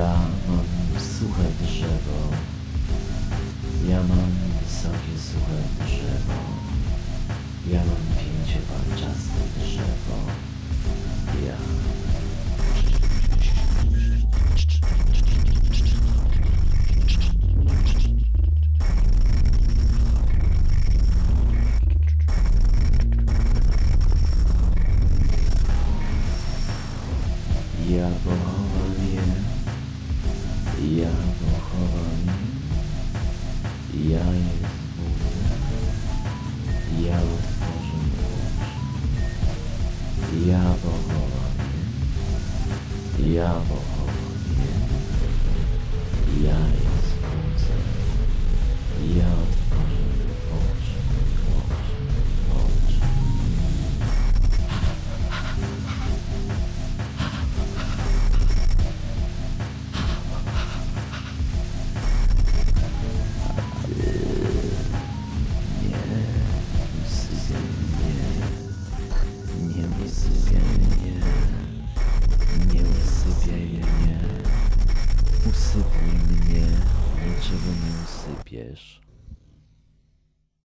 mam suche drzewo. Ja mam wysokie suche drzewo. Ja mam pięciopalczaste drzewo. Ja. Ja pochowam je. Я похоронен, я избуду, я восхожен Божий, я похоронен, я похоронен. Niczego nie usypiesz.